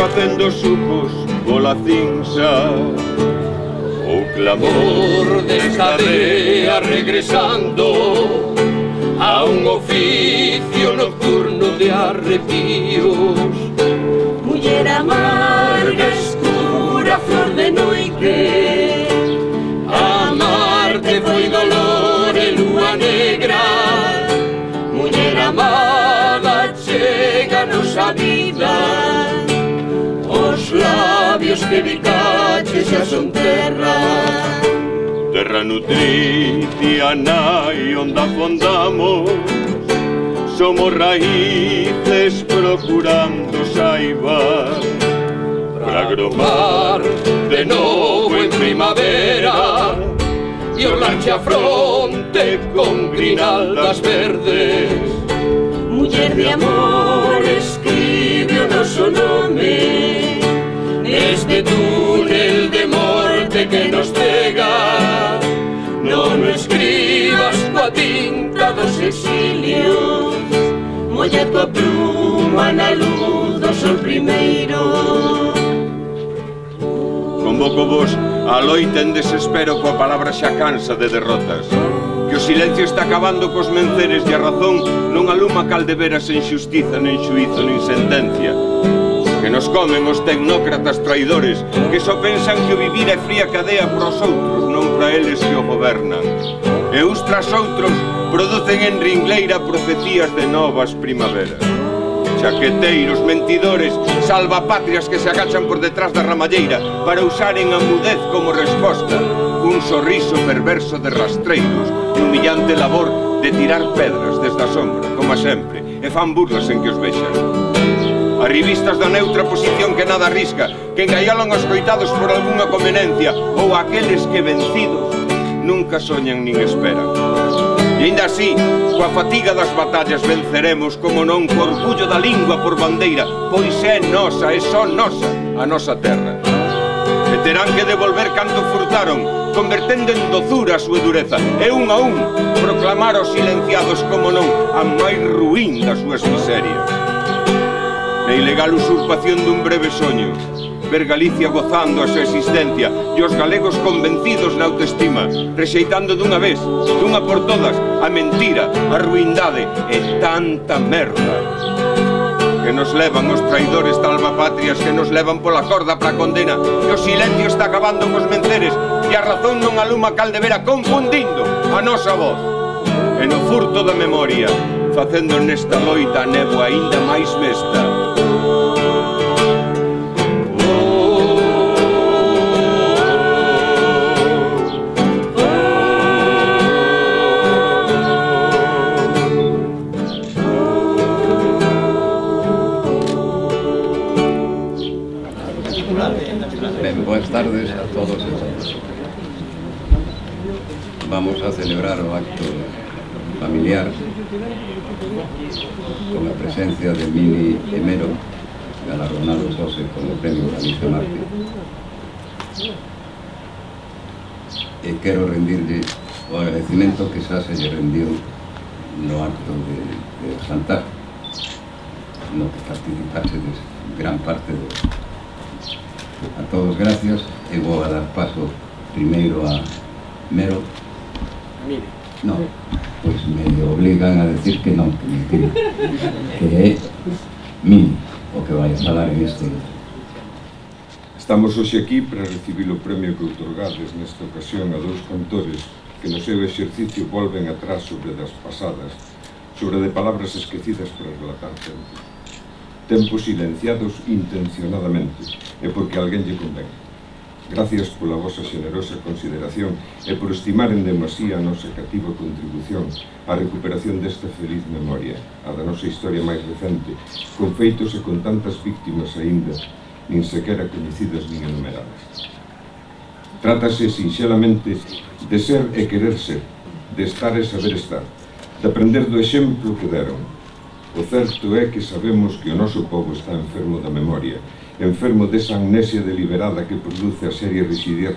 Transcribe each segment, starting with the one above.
facendo supos pola cinza O clamor desta dea regresando A un oficio nocturno de arrepios Muller amarga, escura, flor de noite Amarte foi dolor e lúa negra. Muller amada, chega a nosa vida. sabios que Vicache ja són terra. Terra nutritiana y onda fondamos, somos raíces procurando saibar. Para gromar de nuevo en primavera y orlanche a fronte con grinaldas verdes. Mujer de amor, escribe o no sonoro este túnel de morte que nos cega. Non escribas coa tinta dos exilios. Molla tua pluma na luz do sol primeiro. Convoco vos a loita en desespero coa palabra xa cansa de derrotas. Que o silencio está acabando cos menceres e a razón non aluma cal de veras en xustiza, nen xuizo, nen sentencia. Que nos comen os tecnócratas traidores Que só pensan que o vivir é fría cadea para os outros Non para eles que o gobernan E uns tras outros producen en ringleira profecías de novas primaveras Chaqueteiros, mentidores, salvapatrias que se agachan por detrás da ramalleira para usaren a mudez como resposta un sorriso perverso de rastreiros e humillante labor de tirar pedras desde a sombra, como sempre, e fan burlas en que os vexan. As revistas da neutra posición que nada arrisca, que engaiolan os coitados por algunha convenencia ou aqueles que vencidos nunca soñan nin esperan. E ainda así, coa fatiga das batallas venceremos como non co orgullo da lingua por bandeira, pois é nosa, é só nosa, a nosa terra. E terán que devolver canto furtaron, convertendo en dozura a súa dureza, e un a un proclamar os silenciados como non a máis ruín das súas miserias na ilegal usurpación dun breve soño, ver Galicia gozando a súa existencia e os galegos convencidos na autoestima, rexeitando dunha vez, dunha por todas, a mentira, a ruindade e tanta merda que nos levan os traidores talvapatrias que nos levan pola corda para condena e o silencio está acabando cos menceres e a razón non aluma caldevera confundindo a nosa voz. E no furto da memoria facendo nesta loita a néboa aínda máis mesta todos todas. Vamos a celebrar o acto familiar con a presencia de Mini Emero, galardonado José con o premio Galicia Marte. E quero rendirle o agradecimento que xa se lle rendiu no acto de, de Santar, no que participasedes gran parte do, A todos gracias e vou a dar paso primeiro a Mero. Mire. No, pois me obligan a decir que non, que mentira. Que é Mini o que vai a falar en este Estamos hoxe aquí para recibir o premio que outorgades nesta ocasión a dous cantores que no seu exercicio volven atrás sobre das pasadas, sobre de palabras esquecidas para relatar tempo tempos silenciados intencionadamente e porque alguén lle convén. Gracias pola vosa xenerosa consideración e por estimar en demasía a nosa cativa contribución á recuperación desta feliz memoria, a da nosa historia máis recente, con feitos e con tantas víctimas aínda, nin sequera coñecidas nin enumeradas. Trátase sinxelamente de ser e querer ser, de estar e saber estar, de aprender do exemplo que deron, O certo é que sabemos que o noso povo está enfermo da memoria, enfermo desa amnesia deliberada que produce a serie residir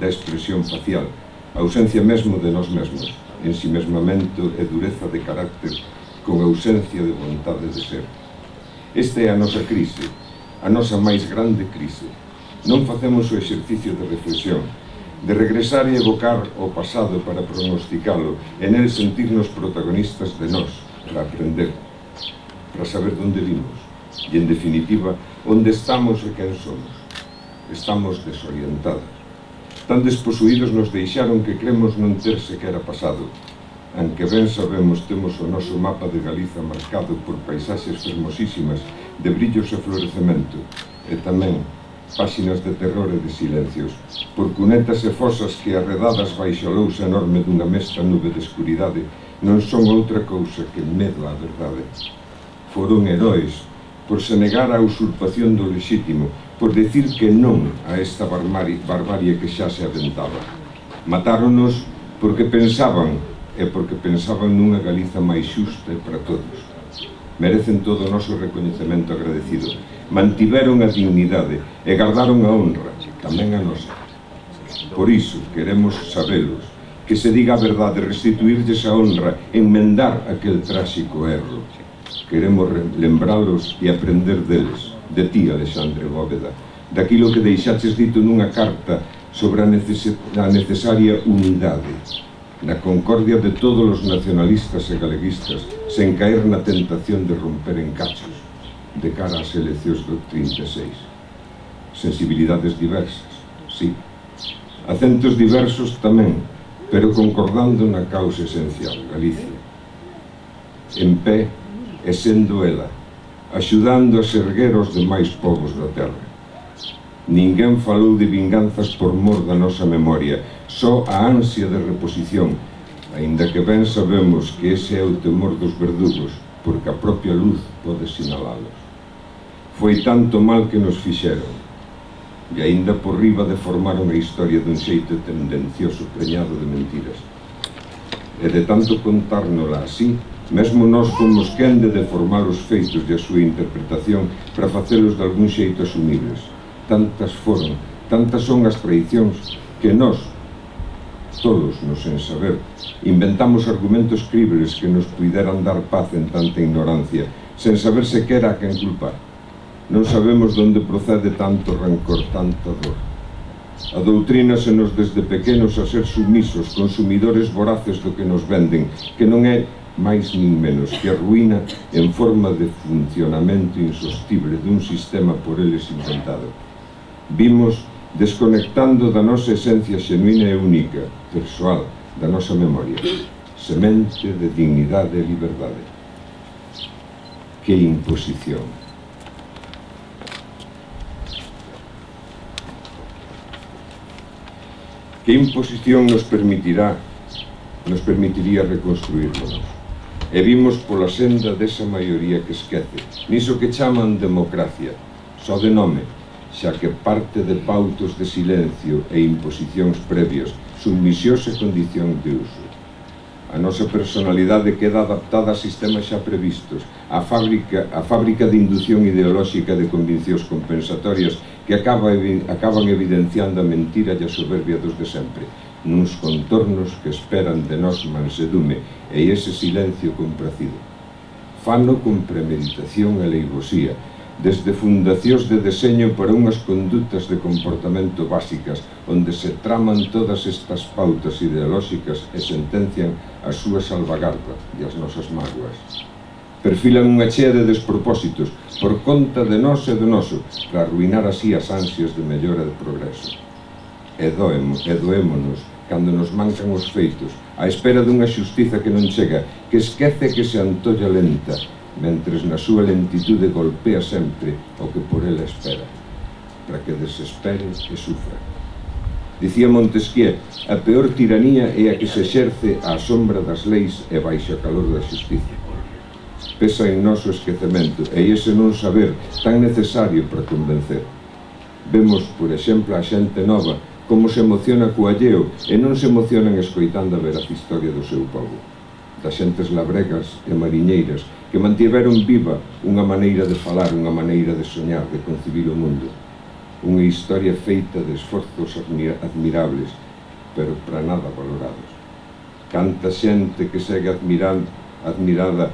da expresión facial, a ausencia mesmo de nós mesmos, ensimesmamento e dureza de carácter con ausencia de vontade de ser. Esta é a nosa crise, a nosa máis grande crise. Non facemos o exercicio de reflexión, de regresar e evocar o pasado para pronosticalo e nel sentirnos protagonistas de nós, para aprender para saber onde vimos e, en definitiva, onde estamos e quen somos. Estamos desorientados. Tan desposuídos nos deixaron que cremos non ter sequera pasado, Anque ben sabemos temos o noso mapa de Galiza marcado por paisaxes fermosísimas de brillos e florecemento, e tamén páxinas de terror e de silencios, por cunetas e fosas que arredadas baixo a lousa enorme dunha mestra nube de escuridade non son outra cousa que medo á verdade foron un por se negar a usurpación do lexítimo, por decir que non a esta barbarie, barbarie que xa se aventaba. Matáronos porque pensaban e porque pensaban nunha Galiza máis xusta e para todos. Merecen todo o noso recoñecemento agradecido. Mantiveron a dignidade e gardaron a honra, tamén a nosa. Por iso queremos sabelos, que se diga a verdade, restituirlles a honra, enmendar aquel tráxico erro. Queremos lembralos e aprender deles, de ti, Alexandre Bóveda, daquilo que deixaches dito nunha carta sobre a, neces a necesaria unidade, na concordia de todos os nacionalistas e galeguistas, sen caer na tentación de romper en cachos de cara ás eleccións do 36. Sensibilidades diversas, sí. Acentos diversos tamén, pero concordando na causa esencial, Galicia. En pé, e sendo ela, axudando a serguer os demais povos da terra. Ninguén falou de vinganzas por mor da nosa memoria, só a ansia de reposición, aínda que ben sabemos que ese é o temor dos verdugos, porque a propia luz pode sinalalos. Foi tanto mal que nos fixeron, e aínda por riba deformaron a historia dun xeito tendencioso preñado de mentiras. E de tanto contárnola así, Mesmo nós fomos quen de deformar os feitos de a súa interpretación para facelos de algún xeito asumibles. Tantas foron, tantas son as traicións que nós, todos nos en saber, inventamos argumentos cribles que nos puderan dar paz en tanta ignorancia, sen saber sequera a quen culpar. Non sabemos donde procede tanto rancor, tanta dor. A doutrina se nos desde pequenos a ser sumisos, consumidores voraces do que nos venden, que non é máis nin menos que a ruína en forma de funcionamento insostible dun sistema por eles inventado. Vimos desconectando da nosa esencia xenuína e única, persoal, da nosa memoria, semente de dignidade e liberdade. Que imposición! Que imposición nos permitirá nos permitiría reconstruirnos? e vimos pola senda desa maioría que esquece, niso que chaman democracia, só de nome, xa que parte de pautos de silencio e imposicións previos, submisións e condición de uso. A nosa personalidade queda adaptada a sistemas xa previstos, a fábrica, a fábrica de indución ideolóxica de convincións compensatorias que acaba, acaban evidenciando a mentira e a soberbia dos de sempre, nuns contornos que esperan de nós mansedume e ese silencio compracido. Fano con premeditación e leivosía, desde fundacións de deseño para unhas condutas de comportamento básicas onde se traman todas estas pautas ideolóxicas e sentencian a súa salvagarda e as nosas mágoas perfilan unha chea de despropósitos por conta de nós e do noso para arruinar así as ansias de mellora e de progreso. E doemos, e doémonos cando nos manchan os feitos, á espera dunha xustiza que non chega, que esquece que se antolla lenta, mentres na súa lentitude golpea sempre o que por ela espera, para que desespere e sufra. Dicía Montesquieu, a peor tiranía é a que se exerce á sombra das leis e baixo a calor da xustiza. Pesa en noso esquecemento e ese non saber tan necesario para convencer. Vemos, por exemplo, a xente nova como se emociona co alleo e non se emocionan escoitando a veraz historia do seu povo das xentes labregas e mariñeiras que mantiveron viva unha maneira de falar, unha maneira de soñar, de concibir o mundo. Unha historia feita de esforzos admirables, pero para nada valorados. Canta xente que segue admirando, admirada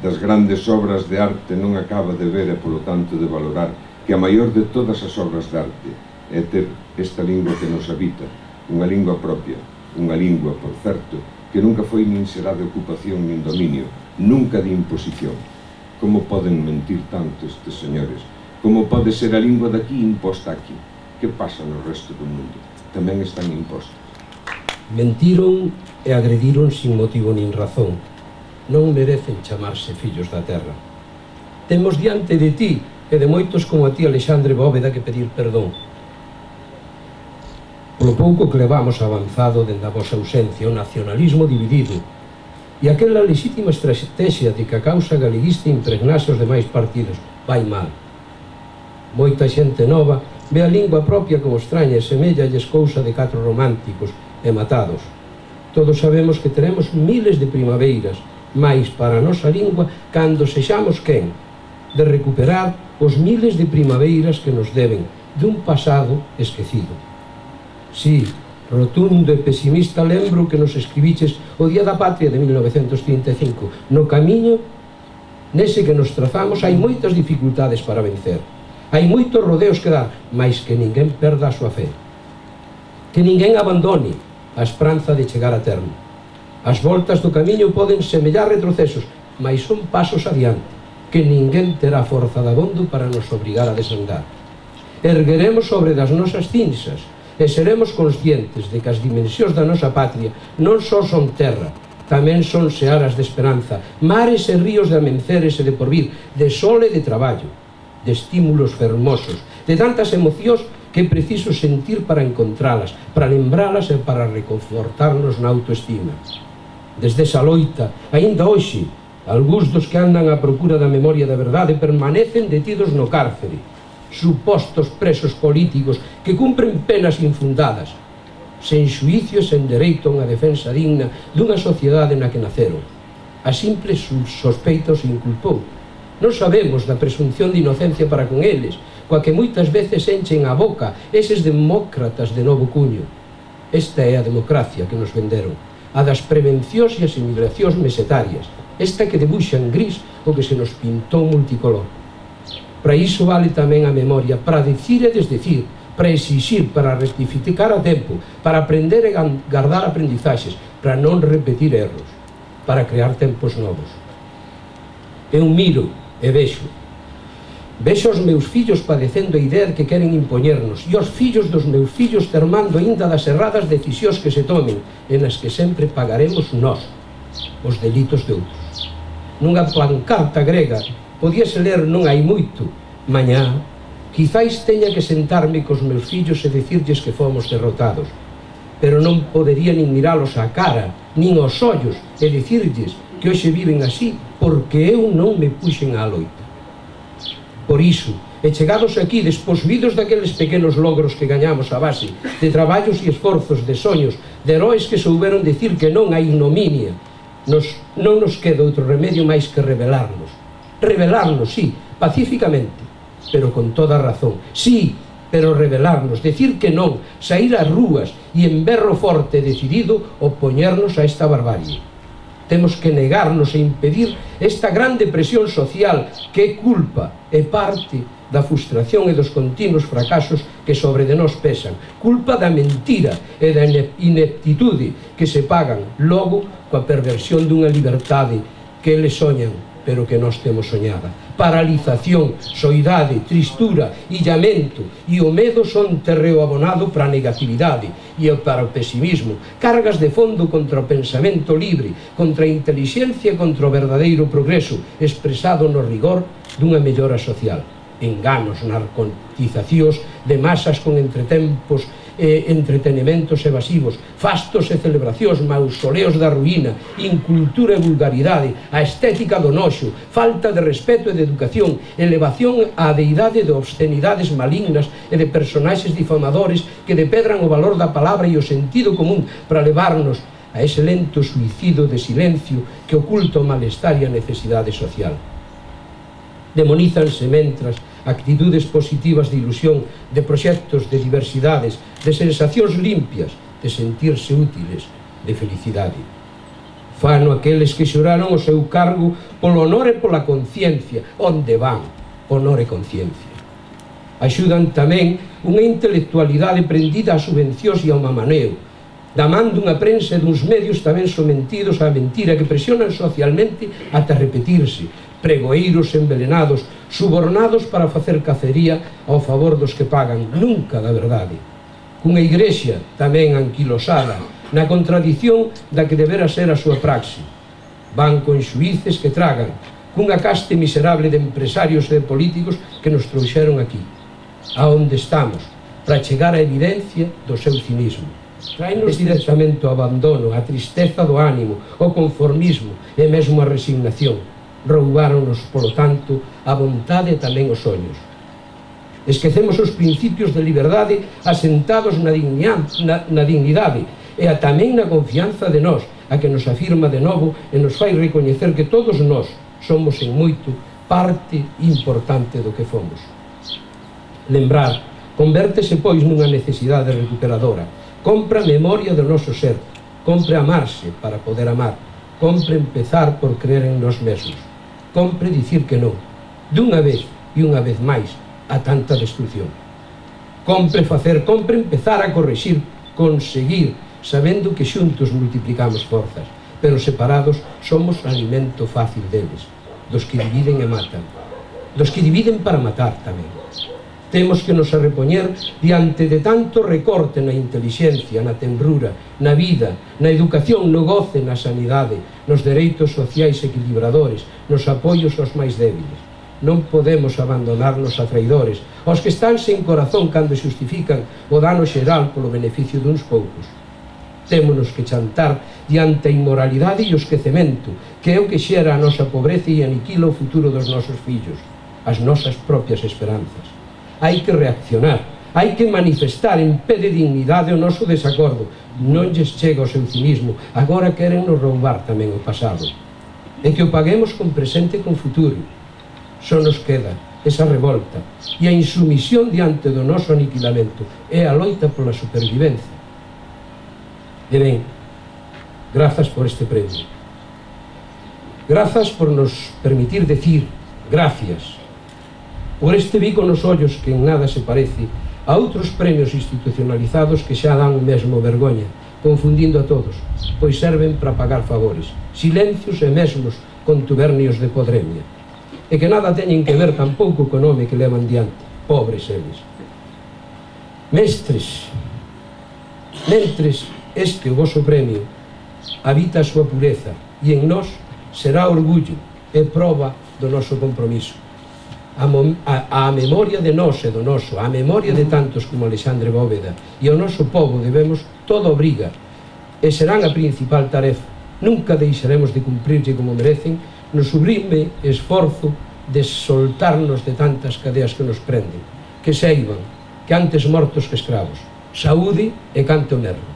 das grandes obras de arte non acaba de ver e, polo tanto, de valorar que a maior de todas as obras de arte é ter esta lingua que nos habita, unha lingua propia, unha lingua, por certo, que nunca foi nin será de ocupación nin dominio, nunca de imposición. Como poden mentir tanto estes señores? Como pode ser a lingua daqui imposta aquí? Que pasa no resto do mundo? Tamén están impostas. Mentiron e agrediron sin motivo nin razón. Non merecen chamarse fillos da terra. Temos diante de ti e de moitos como a ti Alexandre Bóveda que pedir perdón Polo pouco que levamos avanzado dende a vosa ausencia o nacionalismo dividido e aquela lexítima estrategia de que a causa galeguista impregnase os demais partidos vai mal. Moita xente nova ve a lingua propia como extraña e semella lles cousa de catro románticos e matados. Todos sabemos que teremos miles de primaveras máis para a nosa lingua cando sexamos quen de recuperar os miles de primaveras que nos deben dun pasado esquecido. Sí, rotundo e pesimista lembro que nos escribiches o Día da Patria de 1935. No camiño, nese que nos trazamos, hai moitas dificultades para vencer. Hai moitos rodeos que dar, mais que ninguén perda a súa fe. Que ninguén abandone a esperanza de chegar a termo. As voltas do camiño poden semellar retrocesos, mas son pasos adiante, que ninguén terá forza de abondo para nos obrigar a desandar. Ergueremos sobre das nosas cinzas e seremos conscientes de que as dimensións da nosa patria non só son terra, tamén son searas de esperanza, mares e ríos de amenceres e de porvir, de sol e de traballo, de estímulos fermosos, de tantas emocións que é preciso sentir para encontralas, para lembralas e para reconfortarnos na autoestima. Desde esa loita, aínda hoxe, algúns dos que andan á procura da memoria da verdade permanecen detidos no cárcere, supostos presos políticos que cumpren penas infundadas, sen xuicio e sen dereito a unha defensa digna dunha sociedade na que naceron. A simple sospeita os inculpou. Non sabemos da presunción de inocencia para con eles, coa que moitas veces enchen a boca eses demócratas de novo cuño. Esta é a democracia que nos venderon, a das prevencións e as inmigracións mesetarias, esta que debuxa en gris o que se nos pintou multicolor. Para iso vale tamén a memoria, para dicir e desdicir, para exixir, para rectificar a tempo, para aprender e guardar aprendizaxes, para non repetir erros, para crear tempos novos. Eu miro e vexo. Vexo os meus fillos padecendo a idea que queren impoñernos e os fillos dos meus fillos termando aínda das erradas decisións que se tomen en as que sempre pagaremos nós os delitos de outros. Nunha pancarta grega podíase ler non hai moito, mañá, quizáis teña que sentarme cos meus fillos e dicirlles que fomos derrotados, pero non podería nin miralos á cara, nin aos ollos, e dicirlles que hoxe viven así porque eu non me puxen á loita. Por iso, e chegados aquí desposvidos daqueles pequenos logros que gañamos a base, de traballos e esforzos, de soños, de heróis que souberon decir que non hai ignominia, nos, non nos queda outro remedio máis que rebelarnos rebelarnos, sí, pacíficamente, pero con toda razón. Sí, pero rebelarnos, decir que non, sair ás rúas e en berro forte decidido opoñernos a esta barbarie. Temos que negarnos e impedir esta grande presión social que é culpa e parte da frustración e dos continuos fracasos que sobre de nós pesan. Culpa da mentira e da ineptitude que se pagan logo coa perversión dunha libertade que eles soñan pero que nós temos soñada. Paralización, soidade, tristura, illamento e o medo son terreo abonado para a negatividade e para o pesimismo, cargas de fondo contra o pensamento libre, contra a inteligencia e contra o verdadeiro progreso expresado no rigor dunha mellora social. Enganos, narcotizacións de masas con entretempos eh, entretenementos evasivos, fastos e celebracións, mausoleos da ruína, incultura e vulgaridade, a estética do noxo, falta de respeto e de educación, elevación á deidade de obscenidades malignas e de personaxes difamadores que depedran o valor da palabra e o sentido común para levarnos a ese lento suicido de silencio que oculta o malestar e a necesidade social demonízanse mentras actitudes positivas de ilusión, de proxectos, de diversidades, de sensacións limpias, de sentirse útiles, de felicidade. Fano aqueles que xoraron o seu cargo polo honor e pola conciencia, onde van, honor e conciencia. Axudan tamén unha intelectualidade prendida a subvencións e ao mamaneo, da man dunha prensa e duns medios tamén sometidos á mentira que presionan socialmente ata repetirse, pregoeiros envelenados, subornados para facer cacería ao favor dos que pagan, nunca da verdade. Cunha igrexa tamén anquilosada, na contradición da que debera ser a súa praxe. Van con xuíces que tragan, cunha caste miserable de empresarios e de políticos que nos trouxeron aquí, aonde estamos, para chegar á evidencia do seu cinismo. Traenos directamente o abandono, a tristeza do ánimo, o conformismo e mesmo a resignación roubáronos, polo tanto, a vontade e tamén os sonhos. Esquecemos os principios de liberdade asentados na, dignidade, na, na dignidade e a tamén na confianza de nós, a que nos afirma de novo e nos fai recoñecer que todos nós somos en moito parte importante do que fomos. Lembrar convértese pois nunha necesidade recuperadora. Compra memoria do noso ser, compre amarse para poder amar, compre empezar por creer en nós mesmos. Compre dicir que non, dunha vez e unha vez máis, a tanta destrucción. Compre facer, compre empezar a corregir conseguir, sabendo que xuntos multiplicamos forzas, pero separados somos alimento fácil deles, dos que dividen e matan, dos que dividen para matar tamén. Temos que nos repoñer diante de tanto recorte na inteligencia, na tenrura, na vida, na educación, no goce, na sanidade, nos dereitos sociais equilibradores, nos apoios aos máis débiles. Non podemos abandonarnos a traidores, aos que están sen corazón cando xustifican o dano xeral polo beneficio duns poucos témonos que chantar diante a inmoralidade e o esquecemento, que é o que xera a nosa pobreza e aniquila o futuro dos nosos fillos, as nosas propias esperanzas hai que reaccionar, hai que manifestar en pé de dignidade o noso desacordo. Non lles chega o seu cinismo, agora queren nos roubar tamén o pasado. E que o paguemos con presente e con futuro. Só nos queda esa revolta e a insumisión diante do noso aniquilamento é a loita pola supervivencia. E ben, grazas por este premio. Grazas por nos permitir decir gracias Oreste vi con os ollos que en nada se parece a outros premios institucionalizados que xa dan mesmo vergoña, confundindo a todos, pois serven para pagar favores, silencios e mesmos contubernios de podremia, e que nada teñen que ver tampouco co nome que levan diante, pobres eles. Mestres, mentres este o vosso premio habita a súa pureza e en nós será orgullo e prova do noso compromiso a, a, a memoria de nós e do noso, a memoria de tantos como Alexandre Bóveda e ao noso povo debemos toda obriga e serán a principal tarefa. Nunca deixaremos de cumprirse como merecen no sublime esforzo de soltarnos de tantas cadeas que nos prenden. Que saiban que antes mortos que escravos. Saúde e canto nervo.